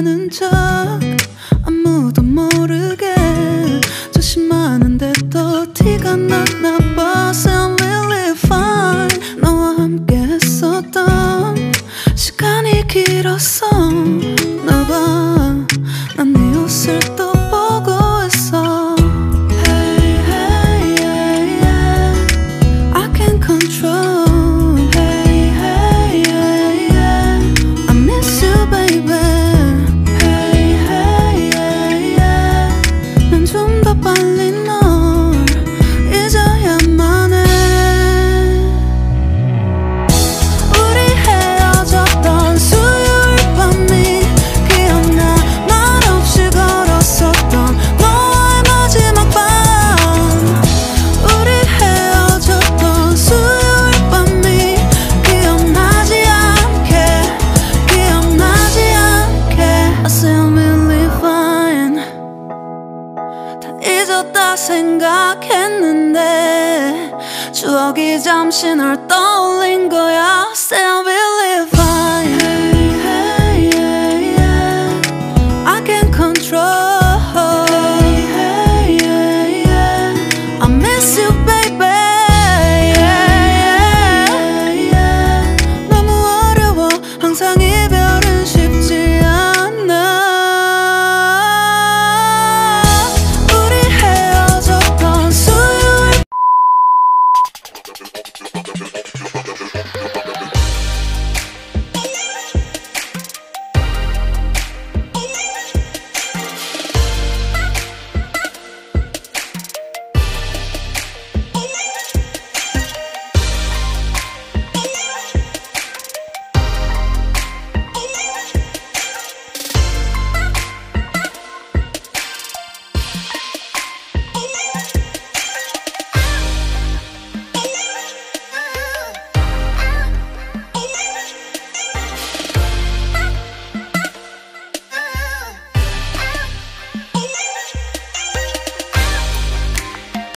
아는 척. in our